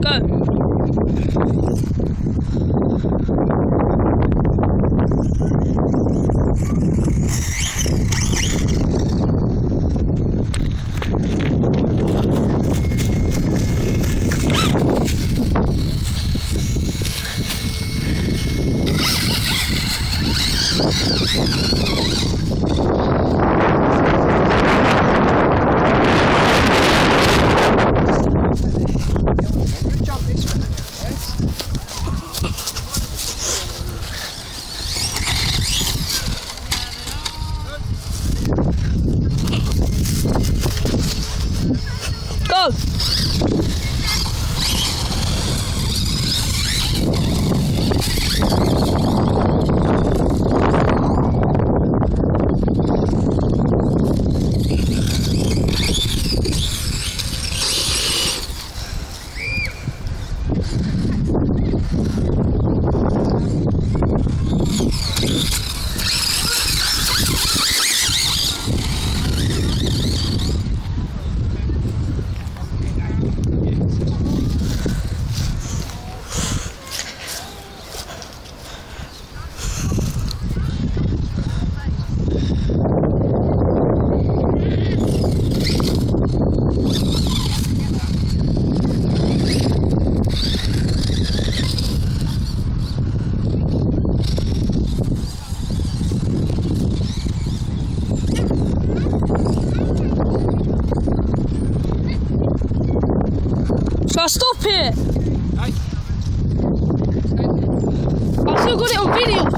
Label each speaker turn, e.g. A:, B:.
A: Go. Go. Now stop it! I still got it on video!